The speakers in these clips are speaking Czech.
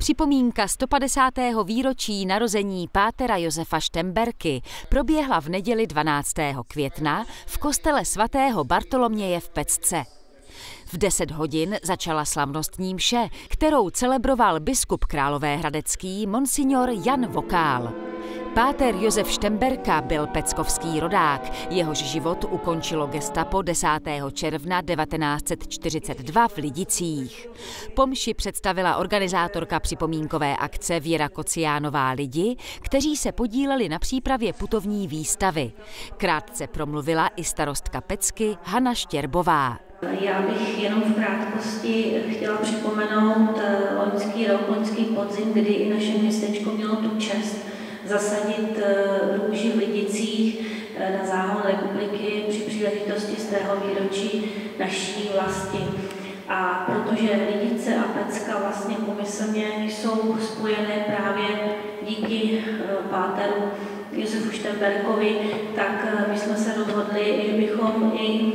Připomínka 150. výročí narození pátera Josefa Štemberky proběhla v neděli 12. května v kostele svatého Bartoloměje v Pecce. V 10 hodin začala slavnostní mše, kterou celebroval biskup Královéhradecký monsignor Jan Vokál. Páter Josef Štemberka byl peckovský rodák. Jehož život ukončilo gestapo 10. června 1942 v Lidicích. Pomši představila organizátorka připomínkové akce Věra Kociánová lidi, kteří se podíleli na přípravě putovní výstavy. Krátce promluvila i starostka Pecky Hana Štěrbová. Já bych jenom v krátkosti chtěla připomenout eh, loňský rok, loňský podzim, kdy i naše městečko mělo tu čest zasadit eh, růži v Lidicích eh, na záhon republiky při příležitosti z tého výročí naší vlasti. A protože Lidice a Pecka vlastně pomyslně jsou spojené právě díky páteru Josefu Štemberkovi, tak my jsme se rozhodli, že bychom i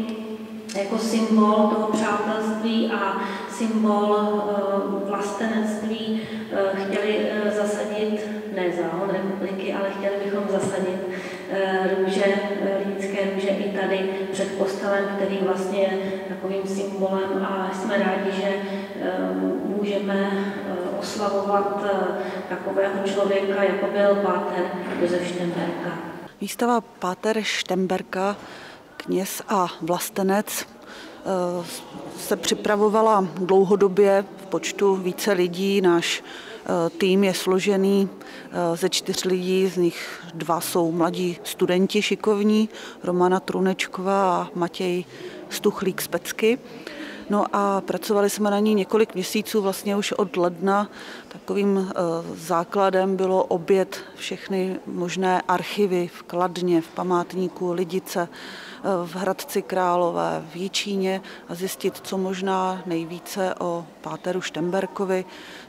jako symbol toho přátelství a symbol eh, vlastenectví eh, chtěli eh, zasadit, ne záhon ale chtěli bychom zasadit růže, lidské růže i tady před kostelem, který vlastně je takovým symbolem a jsme rádi, že můžeme oslavovat takového člověka, jako byl Páter Josef Štemberka. Výstava Páter Štemberka kněz a vlastenec eh, se připravovala dlouhodobě v počtu více lidí. Náš eh, tým je složený eh, ze čtyř lidí, z nich dva jsou mladí studenti šikovní, Romana Trunečková a Matěj Stuchlík z Pecky. No a pracovali jsme na ní několik měsíců, vlastně už od ledna. Takovým základem bylo obět všechny možné archivy v Kladně, v památníku Lidice, v Hradci Králové, v Jíčíně a zjistit, co možná nejvíce o Páteru Štemberkovi,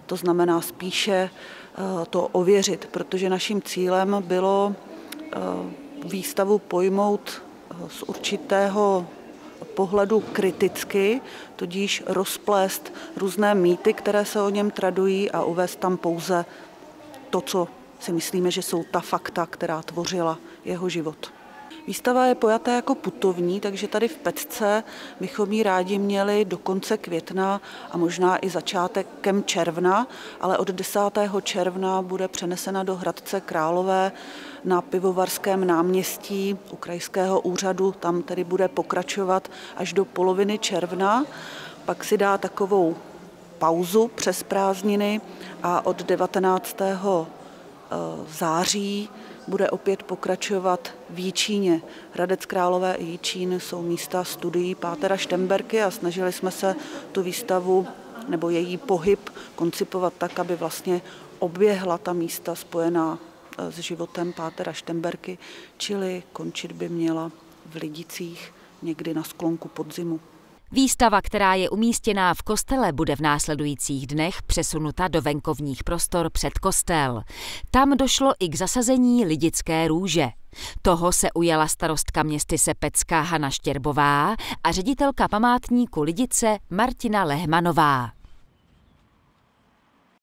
to znamená spíše eh, to ověřit, protože naším cílem bylo eh, výstavu pojmout eh, z určitého pohledu kriticky, tudíž rozplést různé mýty, které se o něm tradují a uvést tam pouze to, co si myslíme, že jsou ta fakta, která tvořila jeho život. Výstava je pojatá jako putovní, takže tady v Pecce bychom ji rádi měli do konce května a možná i začátkem června, ale od 10. června bude přenesena do Hradce Králové na pivovarském náměstí u krajského úřadu. Tam tedy bude pokračovat až do poloviny června. Pak si dá takovou pauzu přes prázdniny a od 19. Eh, září bude opět pokračovat v Jíčíně. Hradec Králové i Jíčín jsou místa studií Pátera Štemberky a snažili jsme se tu výstavu nebo její pohyb koncipovat tak, aby vlastně oběhla ta místa spojená e, s životem Pátera Štemberky, čili končit by měla v Lidicích někdy na sklonku podzimu. Výstava, která je umístěná v kostele, bude v následujících dnech přesunuta do venkovních prostor před kostel. Tam došlo i k zasazení lidické růže. Toho se ujala starostka městy Sepecka Hana Štěrbová a ředitelka památníku Lidice Martina Lehmanová.